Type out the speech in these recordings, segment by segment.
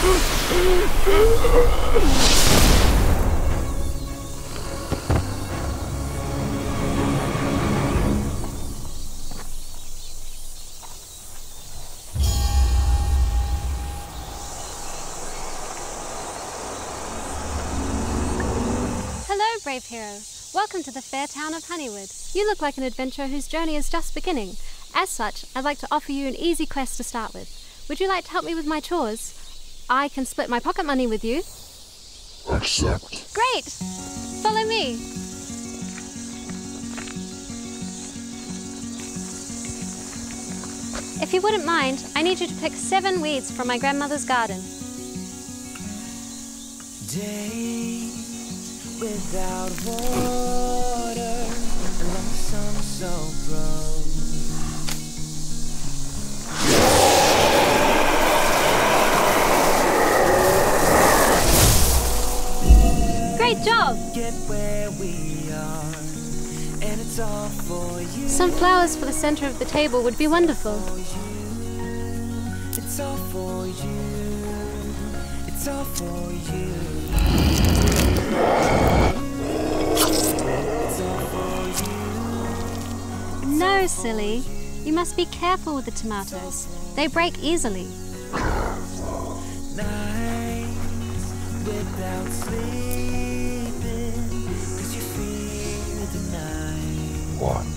Hello, brave hero. Welcome to the fair town of Honeywood. You look like an adventurer whose journey is just beginning. As such, I'd like to offer you an easy quest to start with. Would you like to help me with my chores? I can split my pocket money with you. Accept. Great! Follow me. If you wouldn't mind, I need you to pick seven weeds from my grandmother's garden. Days without water, lonesome so you. Some flowers for the center of the table would be wonderful. It's all for you. It's all for you. It's all for you. No, silly. You must be careful with the tomatoes. They break easily. Nights without sleeping, 'cause you fear. One.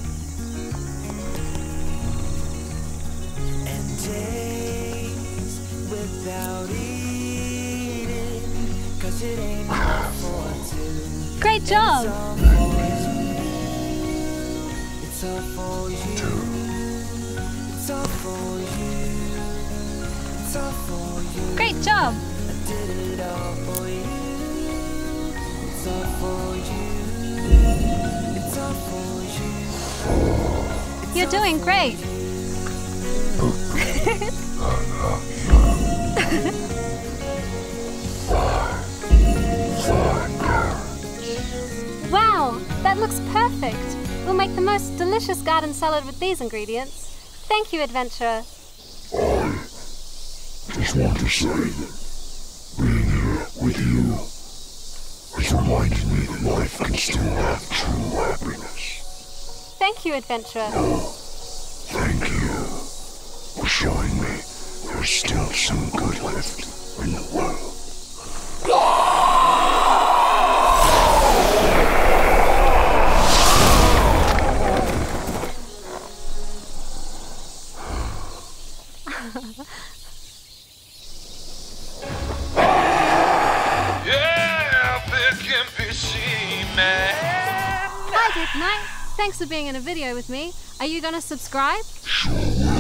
And days without eating, 'cause it ain't enough for two. Great job! It's all for You're doing great. Wow, that looks perfect. We'll make the most delicious garden salad with these ingredients. Thank you, adventurer. I just want to say that being here with you has reminded me that life can still have true happiness. Thank you, adventurer. Thank you for showing me there's still some good left in the world. Yeah, there can man. Hi, Dick Knight. Thanks for being in a video with me. Are you gonna subscribe?